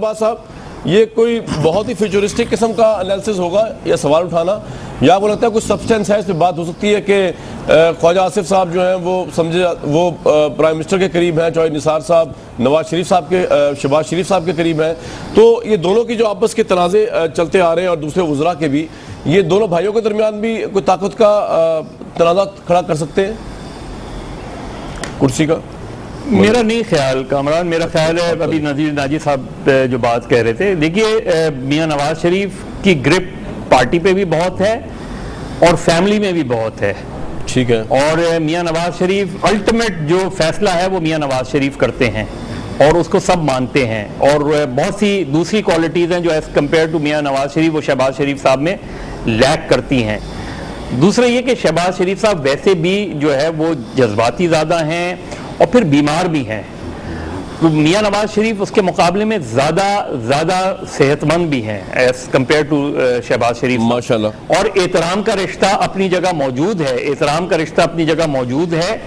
बात साहब, ये कोई बहुत ही फ्यूचरिस्टिक किस्म का एनालिसिस होगा या सवाल उठाना? या आपको लगता है कुछ सब्सटेंस है इस पर बात हो सकती है कि ख्वाजा आसिफ साहब जो हैं, वो समझे, वो प्राइम मिनिस्टर के करीब हैं, चाहे निसार साहब, नवाज़ शरीफ साहब के शहबाज शरीफ साहब के करीब हैं। तो ये दोनों की जो आपस के तनाज़े चलते आ रहे हैं और दूसरे वजरा के भी, ये दोनों भाइयों के दरमियान भी कोई ताकत का तनाज़ा खड़ा कर सकते हैं? कुर्सी का। मेरा नहीं ख्याल कामरान मेरा ख्याल है अभी नजीर नाजी साहब जो बात कह रहे थे। देखिए मियाँ नवाज़ शरीफ की ग्रिप पार्टी पे भी बहुत है और फैमिली में भी बहुत है। ठीक है। और मियाँ नवाज़ शरीफ अल्टीमेट जो फैसला है वो मियाँ नवाज़ शरीफ करते हैं और उसको सब मानते हैं। और बहुत सी दूसरी क्वालिटीज़ हैं जो एज़ कंपेयर टू मियाँ नवाज़ शरीफ वो शहबाज शरीफ साहब में लैक करती हैं। दूसरा ये कि शहबाज शरीफ साहब वैसे भी जो है वो जज्बाती ज़्यादा हैं और फिर बीमार भी हैं। तो मियाँ नवाज़ शरीफ उसके मुकाबले में ज़्यादा ज़्यादा सेहतमंद भी हैं as compared to Shahbaz Sharif. माशाल्लाह। और एहतराम का रिश्ता अपनी जगह मौजूद है एहतराम का रिश्ता अपनी जगह मौजूद है।